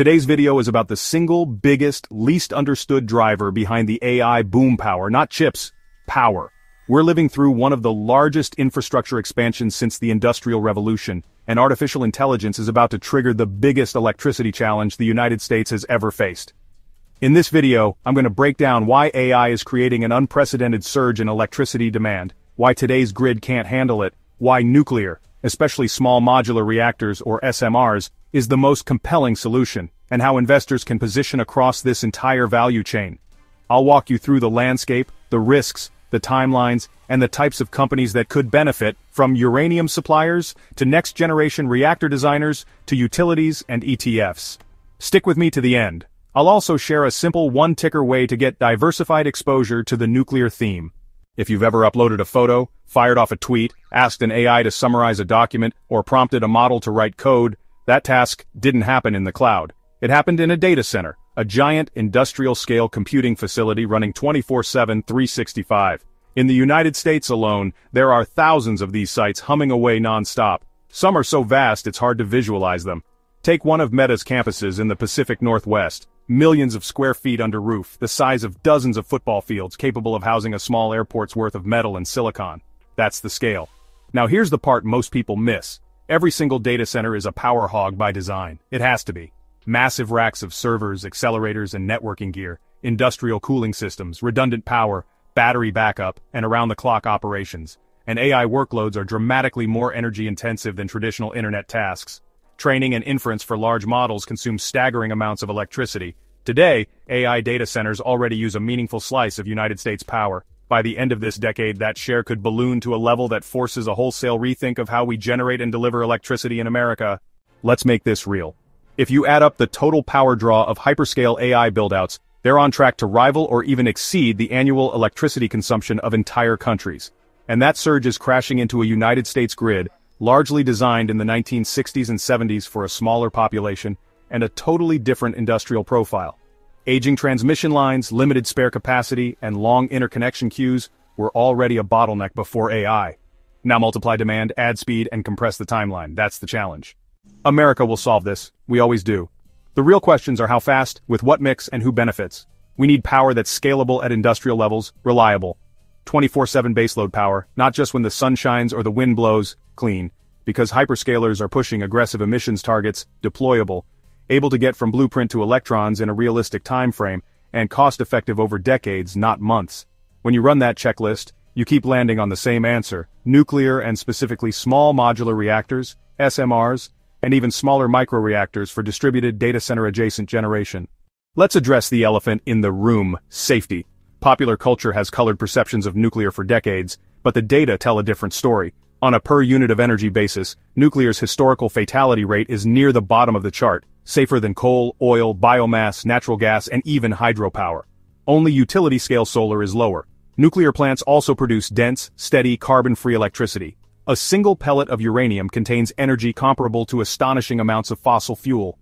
Today's video is about the single biggest, least understood driver behind the AI boom power, not chips, power. We're living through one of the largest infrastructure expansions since the Industrial Revolution, and artificial intelligence is about to trigger the biggest electricity challenge the United States has ever faced. In this video, I'm going to break down why AI is creating an unprecedented surge in electricity demand, why today's grid can't handle it, why nuclear, especially small modular reactors or SMRs, is the most compelling solution, and how investors can position across this entire value chain. I'll walk you through the landscape, the risks, the timelines, and the types of companies that could benefit, from uranium suppliers, to next-generation reactor designers, to utilities and ETFs. Stick with me to the end. I'll also share a simple one-ticker way to get diversified exposure to the nuclear theme. If you've ever uploaded a photo, fired off a tweet, asked an AI to summarize a document, or prompted a model to write code, that task didn't happen in the cloud. It happened in a data center, a giant industrial-scale computing facility running 24-7, 365. In the United States alone, there are thousands of these sites humming away non-stop. Some are so vast it's hard to visualize them. Take one of Meta's campuses in the Pacific Northwest. Millions of square feet under roof, the size of dozens of football fields capable of housing a small airport's worth of metal and silicon. That's the scale. Now here's the part most people miss. Every single data center is a power hog by design. It has to be. Massive racks of servers, accelerators, and networking gear, industrial cooling systems, redundant power, battery backup, and around-the-clock operations. And AI workloads are dramatically more energy-intensive than traditional internet tasks. Training and inference for large models consume staggering amounts of electricity. Today, AI data centers already use a meaningful slice of United States power. By the end of this decade that share could balloon to a level that forces a wholesale rethink of how we generate and deliver electricity in America. Let's make this real. If you add up the total power draw of hyperscale AI buildouts, they're on track to rival or even exceed the annual electricity consumption of entire countries. And that surge is crashing into a United States grid largely designed in the 1960s and 70s for a smaller population, and a totally different industrial profile. Aging transmission lines, limited spare capacity, and long interconnection queues were already a bottleneck before AI. Now multiply demand, add speed, and compress the timeline, that's the challenge. America will solve this, we always do. The real questions are how fast, with what mix, and who benefits. We need power that's scalable at industrial levels, reliable. 24-7 baseload power, not just when the sun shines or the wind blows, clean, because hyperscalers are pushing aggressive emissions targets, deployable, able to get from blueprint to electrons in a realistic time frame, and cost-effective over decades, not months. When you run that checklist, you keep landing on the same answer, nuclear and specifically small modular reactors, SMRs, and even smaller microreactors for distributed data center adjacent generation. Let's address the elephant in the room, safety. Popular culture has colored perceptions of nuclear for decades, but the data tell a different story. On a per unit of energy basis, nuclear's historical fatality rate is near the bottom of the chart, safer than coal, oil, biomass, natural gas, and even hydropower. Only utility-scale solar is lower. Nuclear plants also produce dense, steady, carbon-free electricity. A single pellet of uranium contains energy comparable to astonishing amounts of fossil fuel.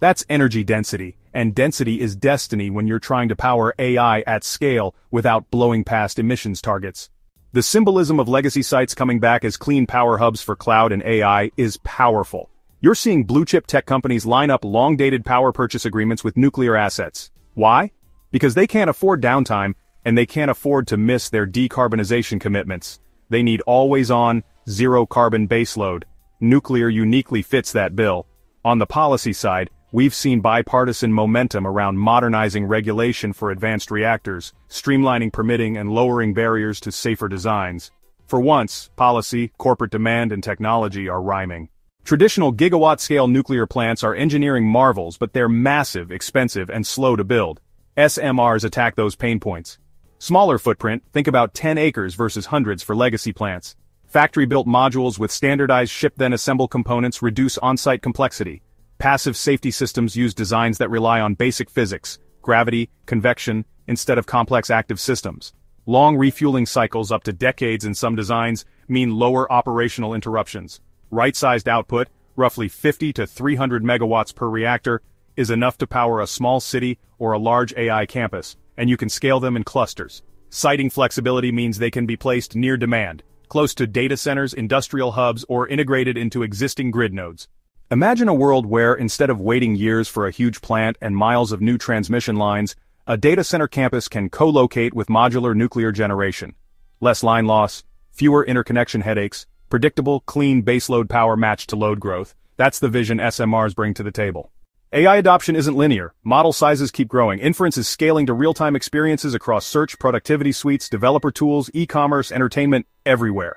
That's energy density, and density is destiny when you're trying to power AI at scale without blowing past emissions targets. The symbolism of legacy sites coming back as clean power hubs for cloud and AI is powerful. You're seeing blue-chip tech companies line up long-dated power purchase agreements with nuclear assets. Why? Because they can't afford downtime, and they can't afford to miss their decarbonization commitments. They need always-on, zero-carbon baseload. Nuclear uniquely fits that bill. On the policy side, We've seen bipartisan momentum around modernizing regulation for advanced reactors, streamlining permitting and lowering barriers to safer designs. For once, policy, corporate demand and technology are rhyming. Traditional gigawatt-scale nuclear plants are engineering marvels but they're massive, expensive, and slow to build. SMRs attack those pain points. Smaller footprint, think about 10 acres versus hundreds for legacy plants. Factory-built modules with standardized ship-then-assemble components reduce on-site complexity. Passive safety systems use designs that rely on basic physics, gravity, convection, instead of complex active systems. Long refueling cycles up to decades in some designs mean lower operational interruptions. Right-sized output, roughly 50 to 300 megawatts per reactor, is enough to power a small city or a large AI campus, and you can scale them in clusters. Siting flexibility means they can be placed near demand, close to data centers, industrial hubs, or integrated into existing grid nodes. Imagine a world where, instead of waiting years for a huge plant and miles of new transmission lines, a data center campus can co-locate with modular nuclear generation. Less line loss, fewer interconnection headaches, predictable, clean baseload power matched to load growth. That's the vision SMRs bring to the table. AI adoption isn't linear, model sizes keep growing, inference is scaling to real-time experiences across search, productivity suites, developer tools, e-commerce, entertainment, everywhere.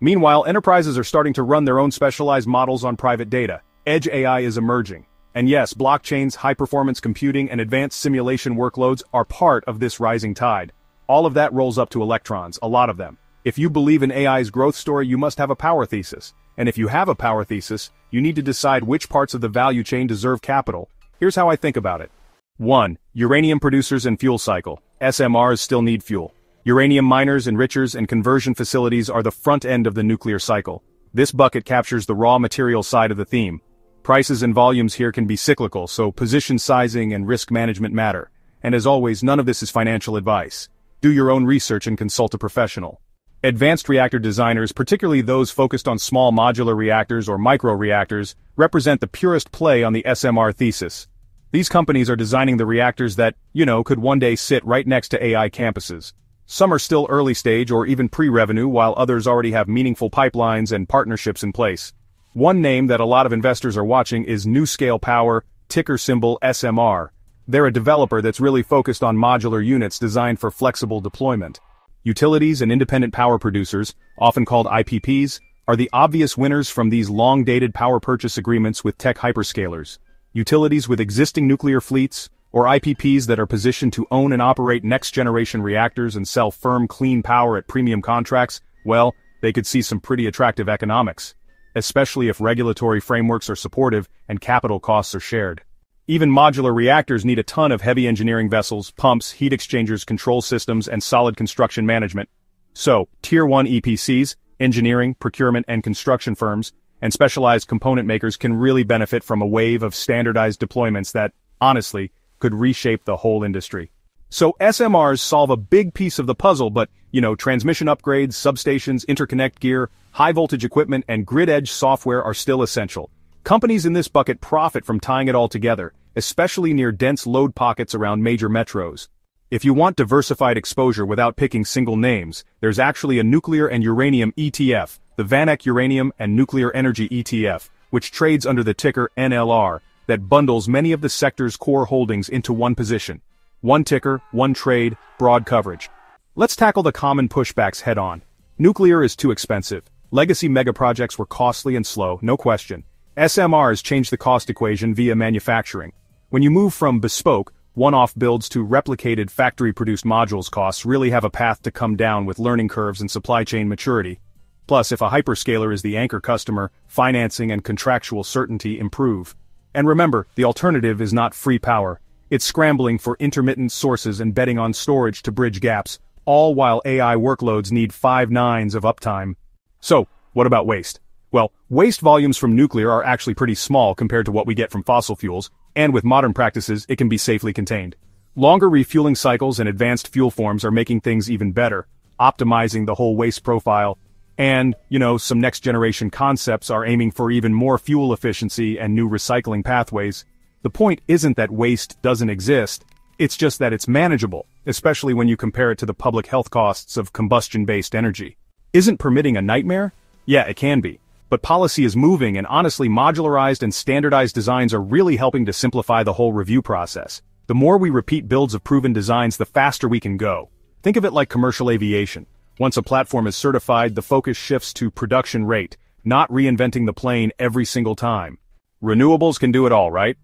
Meanwhile, enterprises are starting to run their own specialized models on private data. Edge AI is emerging. And yes, blockchains, high-performance computing, and advanced simulation workloads are part of this rising tide. All of that rolls up to electrons, a lot of them. If you believe in AI's growth story you must have a power thesis. And if you have a power thesis, you need to decide which parts of the value chain deserve capital. Here's how I think about it. 1. Uranium producers and fuel cycle. SMRs still need fuel. Uranium miners, enrichers, and conversion facilities are the front end of the nuclear cycle. This bucket captures the raw material side of the theme. Prices and volumes here can be cyclical, so position sizing and risk management matter. And as always, none of this is financial advice. Do your own research and consult a professional. Advanced reactor designers, particularly those focused on small modular reactors or microreactors, represent the purest play on the SMR thesis. These companies are designing the reactors that, you know, could one day sit right next to AI campuses. Some are still early stage or even pre-revenue while others already have meaningful pipelines and partnerships in place. One name that a lot of investors are watching is NuScale Power, ticker symbol SMR. They're a developer that's really focused on modular units designed for flexible deployment. Utilities and independent power producers, often called IPPs, are the obvious winners from these long-dated power purchase agreements with tech hyperscalers. Utilities with existing nuclear fleets, or IPPs that are positioned to own and operate next-generation reactors and sell firm clean power at premium contracts, well, they could see some pretty attractive economics. Especially if regulatory frameworks are supportive and capital costs are shared. Even modular reactors need a ton of heavy engineering vessels, pumps, heat exchangers, control systems, and solid construction management. So, Tier 1 EPCs, engineering, procurement, and construction firms, and specialized component makers can really benefit from a wave of standardized deployments that, honestly, could reshape the whole industry. So SMRs solve a big piece of the puzzle but, you know, transmission upgrades, substations, interconnect gear, high voltage equipment, and grid edge software are still essential. Companies in this bucket profit from tying it all together, especially near dense load pockets around major metros. If you want diversified exposure without picking single names, there's actually a nuclear and uranium ETF, the VanEck Uranium and Nuclear Energy ETF, which trades under the ticker NLR, that bundles many of the sector's core holdings into one position. One ticker, one trade, broad coverage. Let's tackle the common pushbacks head on. Nuclear is too expensive. Legacy megaprojects were costly and slow, no question. SMRs change the cost equation via manufacturing. When you move from bespoke, one-off builds to replicated factory-produced modules costs really have a path to come down with learning curves and supply chain maturity. Plus, if a hyperscaler is the anchor customer, financing and contractual certainty improve. And remember, the alternative is not free power. It's scrambling for intermittent sources and betting on storage to bridge gaps, all while AI workloads need five nines of uptime. So, what about waste? Well, waste volumes from nuclear are actually pretty small compared to what we get from fossil fuels, and with modern practices it can be safely contained. Longer refueling cycles and advanced fuel forms are making things even better, optimizing the whole waste profile, and, you know, some next-generation concepts are aiming for even more fuel efficiency and new recycling pathways. The point isn't that waste doesn't exist, it's just that it's manageable, especially when you compare it to the public health costs of combustion-based energy. Isn't permitting a nightmare? Yeah, it can be. But policy is moving and honestly modularized and standardized designs are really helping to simplify the whole review process. The more we repeat builds of proven designs the faster we can go. Think of it like commercial aviation. Once a platform is certified the focus shifts to production rate, not reinventing the plane every single time. Renewables can do it all, right?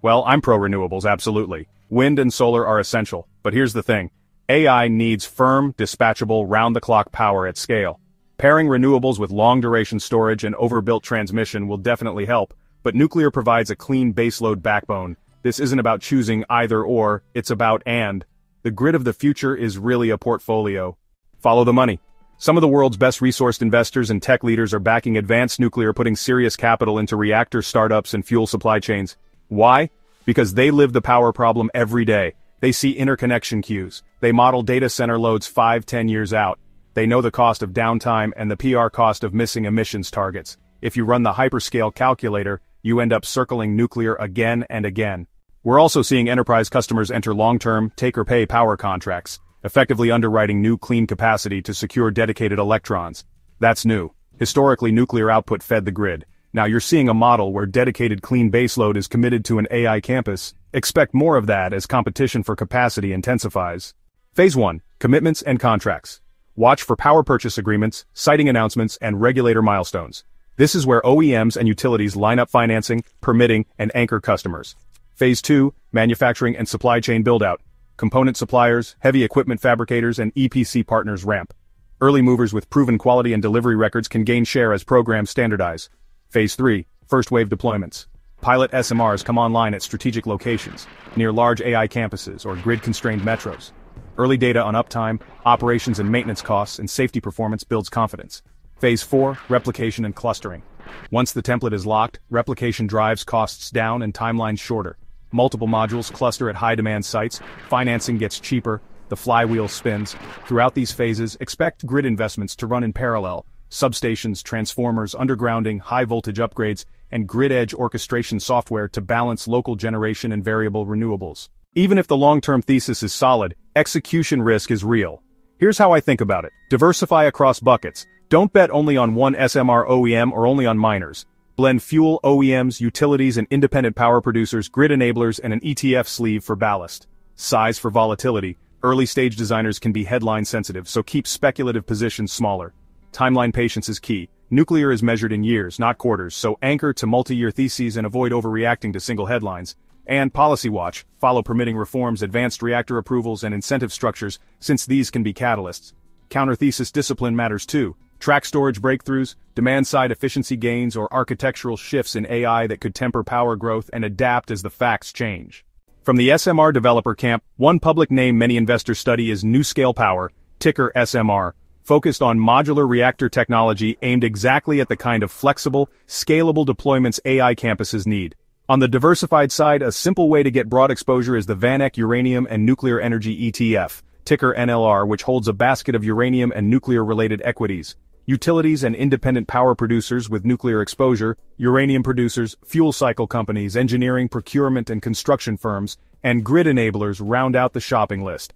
Well, I'm pro-renewables, absolutely. Wind and solar are essential, but here's the thing. AI needs firm, dispatchable, round-the-clock power at scale. Pairing renewables with long-duration storage and overbuilt transmission will definitely help, but nuclear provides a clean baseload backbone. This isn't about choosing either or, it's about and. The grid of the future is really a portfolio. Follow the money. Some of the world's best resourced investors and tech leaders are backing advanced nuclear putting serious capital into reactor startups and fuel supply chains. Why? Because they live the power problem every day. They see interconnection queues. They model data center loads 5-10 years out. They know the cost of downtime and the PR cost of missing emissions targets. If you run the hyperscale calculator, you end up circling nuclear again and again. We're also seeing enterprise customers enter long-term, take-or-pay power contracts, effectively underwriting new clean capacity to secure dedicated electrons. That's new. Historically nuclear output fed the grid. Now you're seeing a model where dedicated clean baseload is committed to an AI campus. Expect more of that as competition for capacity intensifies. Phase 1. Commitments and Contracts. Watch for power purchase agreements, siting announcements, and regulator milestones. This is where OEMs and utilities line up financing, permitting, and anchor customers. Phase 2. Manufacturing and Supply Chain Buildout. Component suppliers, heavy equipment fabricators, and EPC partners ramp. Early movers with proven quality and delivery records can gain share as programs standardize. Phase 3. First wave deployments. Pilot SMRs come online at strategic locations, near large AI campuses or grid-constrained metros. Early data on uptime, operations and maintenance costs, and safety performance builds confidence. Phase 4. Replication and clustering. Once the template is locked, replication drives costs down and timelines shorter. Multiple modules cluster at high-demand sites, financing gets cheaper, the flywheel spins. Throughout these phases, expect grid investments to run in parallel, substations, transformers, undergrounding, high-voltage upgrades, and grid-edge orchestration software to balance local generation and variable renewables. Even if the long-term thesis is solid, execution risk is real. Here's how I think about it. Diversify across buckets. Don't bet only on one SMR OEM or only on miners. Blend fuel OEMs, utilities and independent power producers, grid enablers and an ETF sleeve for ballast. Size for volatility. Early stage designers can be headline sensitive, so keep speculative positions smaller. Timeline patience is key. Nuclear is measured in years, not quarters, so anchor to multi-year theses and avoid overreacting to single headlines. And policy watch, follow permitting reforms, advanced reactor approvals and incentive structures, since these can be catalysts. Counter-thesis discipline matters too. Track storage breakthroughs, demand-side efficiency gains or architectural shifts in AI that could temper power growth and adapt as the facts change. From the SMR developer camp, one public name many investors study is NuScale Power, ticker SMR, focused on modular reactor technology aimed exactly at the kind of flexible, scalable deployments AI campuses need. On the diversified side, a simple way to get broad exposure is the VanEck Uranium and Nuclear Energy ETF, ticker NLR which holds a basket of uranium and nuclear-related equities. Utilities and independent power producers with nuclear exposure, uranium producers, fuel cycle companies, engineering, procurement and construction firms, and grid enablers round out the shopping list.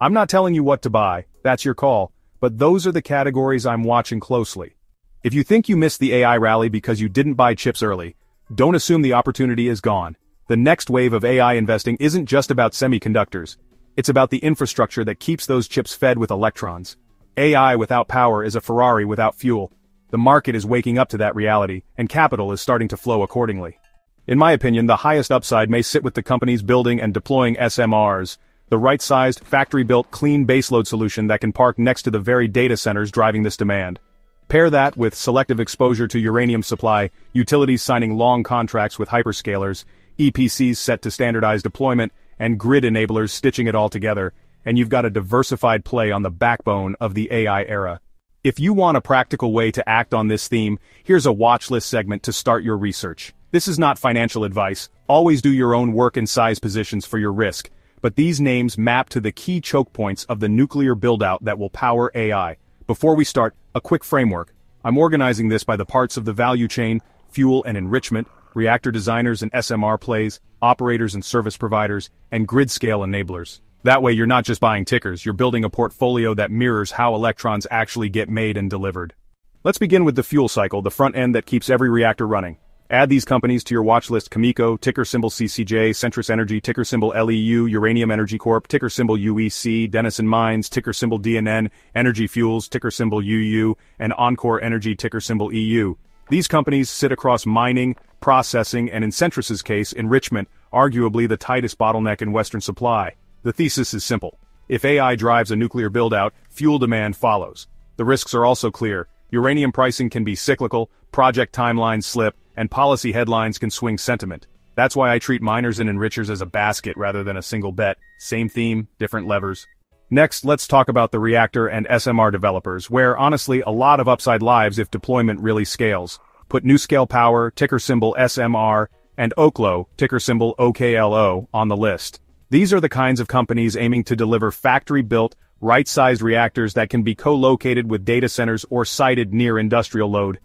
I'm not telling you what to buy, that's your call, but those are the categories I'm watching closely. If you think you missed the AI rally because you didn't buy chips early, don't assume the opportunity is gone. The next wave of AI investing isn't just about semiconductors. It's about the infrastructure that keeps those chips fed with electrons. AI without power is a Ferrari without fuel. The market is waking up to that reality, and capital is starting to flow accordingly. In my opinion, the highest upside may sit with the companies building and deploying SMRs, the right-sized, factory-built, clean baseload solution that can park next to the very data centers driving this demand. Pair that with selective exposure to uranium supply, utilities signing long contracts with hyperscalers, EPCs set to standardize deployment, and grid enablers stitching it all together, and you've got a diversified play on the backbone of the AI era. If you want a practical way to act on this theme, here's a watch list segment to start your research. This is not financial advice, always do your own work and size positions for your risk, but these names map to the key choke points of the nuclear buildout that will power AI. Before we start, a quick framework. I'm organizing this by the parts of the value chain, fuel and enrichment, reactor designers and SMR plays, operators and service providers, and grid scale enablers. That way you're not just buying tickers, you're building a portfolio that mirrors how electrons actually get made and delivered. Let's begin with the fuel cycle, the front end that keeps every reactor running. Add these companies to your watch list Cameco, ticker symbol CCJ, Centrus Energy, ticker symbol LEU, Uranium Energy Corp, ticker symbol UEC, Denison Mines, ticker symbol DNN, Energy Fuels, ticker symbol UU, and Encore Energy, ticker symbol EU. These companies sit across mining, processing, and in Centrus's case, enrichment, arguably the tightest bottleneck in Western supply. The thesis is simple. If AI drives a nuclear build-out, fuel demand follows. The risks are also clear. Uranium pricing can be cyclical, project timelines slip, and policy headlines can swing sentiment. That's why I treat miners and enrichers as a basket rather than a single bet. Same theme, different levers. Next, let's talk about the reactor and SMR developers, where honestly a lot of upside lives if deployment really scales. Put NuScale Power, ticker symbol SMR, and Oklo, ticker symbol OKLO, on the list. These are the kinds of companies aiming to deliver factory-built, right-sized reactors that can be co-located with data centers or sited near industrial load.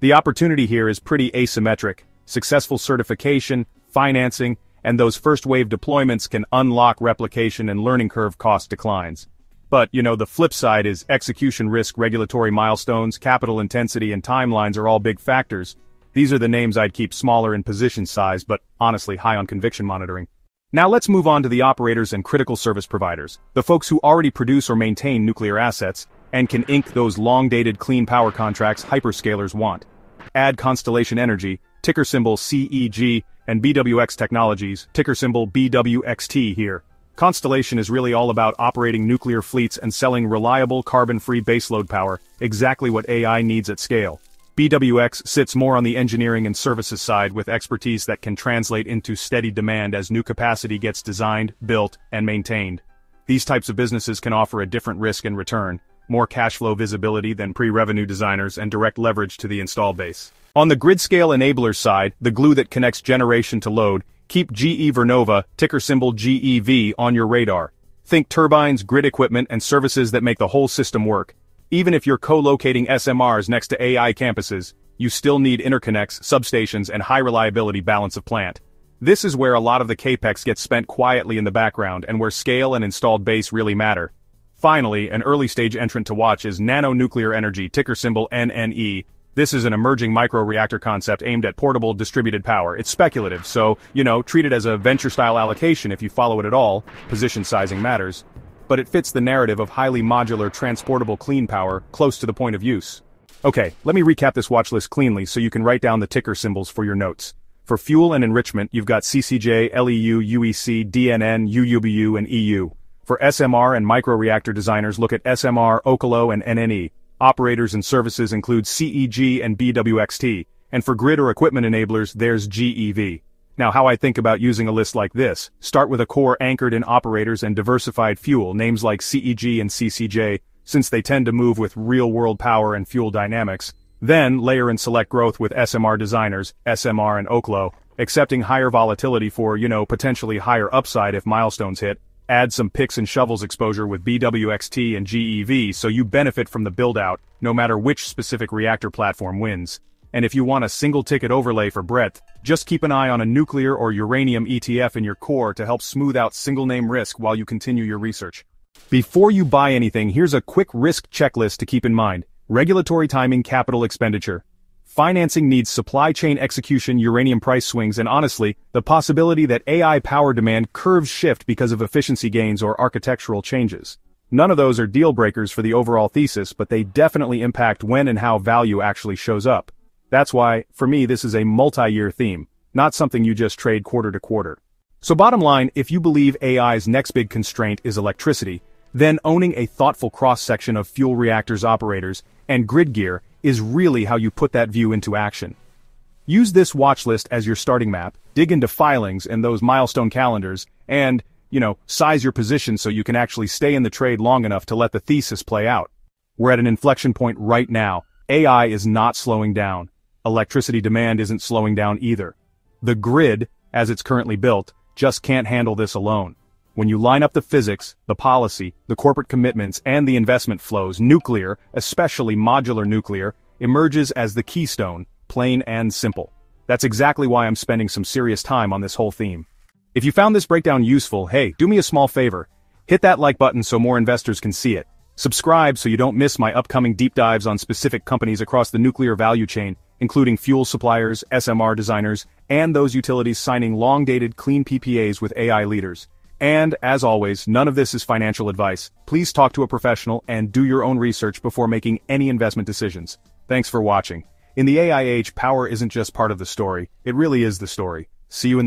The opportunity here is pretty asymmetric. successful certification, financing, and those first-wave deployments can unlock replication and learning curve cost declines. But, you know, the flip side is execution risk regulatory milestones, capital intensity and timelines are all big factors. These are the names I'd keep smaller in position size but, honestly, high on conviction monitoring. Now let's move on to the operators and critical service providers, the folks who already produce or maintain nuclear assets, and can ink those long-dated clean power contracts hyperscalers want. Add Constellation Energy, ticker symbol CEG, and BWX Technologies, ticker symbol BWXT here. Constellation is really all about operating nuclear fleets and selling reliable carbon-free baseload power, exactly what AI needs at scale. BWX sits more on the engineering and services side with expertise that can translate into steady demand as new capacity gets designed, built, and maintained. These types of businesses can offer a different risk and return, more cash flow visibility than pre-revenue designers and direct leverage to the install base. On the grid-scale enablers side, the glue that connects generation to load, Keep GE Vernova, ticker symbol GEV, on your radar. Think turbines, grid equipment, and services that make the whole system work. Even if you're co-locating SMRs next to AI campuses, you still need interconnects, substations, and high-reliability balance of plant. This is where a lot of the capex gets spent quietly in the background and where scale and installed base really matter. Finally, an early-stage entrant to watch is Nano Nuclear Energy, ticker symbol NNE, this is an emerging micro-reactor concept aimed at portable distributed power. It's speculative, so, you know, treat it as a venture-style allocation if you follow it at all, position sizing matters. But it fits the narrative of highly modular transportable clean power, close to the point of use. Okay, let me recap this watch list cleanly so you can write down the ticker symbols for your notes. For fuel and enrichment, you've got CCJ, LEU, UEC, DNN, UUUU, and EU. For SMR and microreactor designers, look at SMR, Oklo, and NNE. Operators and services include CEG and BWXT, and for grid or equipment enablers, there's GEV. Now how I think about using a list like this, start with a core anchored in operators and diversified fuel, names like CEG and CCJ, since they tend to move with real-world power and fuel dynamics. Then, layer and select growth with SMR designers, SMR and Oklo, accepting higher volatility for, you know, potentially higher upside if milestones hit, Add some picks and shovels exposure with BWXT and GEV so you benefit from the build-out, no matter which specific reactor platform wins. And if you want a single-ticket overlay for breadth, just keep an eye on a nuclear or uranium ETF in your core to help smooth out single-name risk while you continue your research. Before you buy anything, here's a quick risk checklist to keep in mind. Regulatory timing capital expenditure. Financing needs supply chain execution uranium price swings and honestly, the possibility that AI power demand curves shift because of efficiency gains or architectural changes. None of those are deal breakers for the overall thesis but they definitely impact when and how value actually shows up. That's why, for me this is a multi-year theme, not something you just trade quarter to quarter. So bottom line, if you believe AI's next big constraint is electricity, then owning a thoughtful cross-section of fuel reactors operators and grid gear is really how you put that view into action. Use this watch list as your starting map, dig into filings and those milestone calendars, and, you know, size your position so you can actually stay in the trade long enough to let the thesis play out. We're at an inflection point right now. AI is not slowing down. Electricity demand isn't slowing down either. The grid, as it's currently built, just can't handle this alone. When you line up the physics, the policy, the corporate commitments, and the investment flows, nuclear, especially modular nuclear, emerges as the keystone, plain and simple. That's exactly why I'm spending some serious time on this whole theme. If you found this breakdown useful, hey, do me a small favor. Hit that like button so more investors can see it. Subscribe so you don't miss my upcoming deep dives on specific companies across the nuclear value chain, including fuel suppliers, SMR designers, and those utilities signing long-dated clean PPAs with AI leaders. And, as always, none of this is financial advice. Please talk to a professional and do your own research before making any investment decisions. Thanks for watching. In the AI age, power isn't just part of the story, it really is the story. See you in the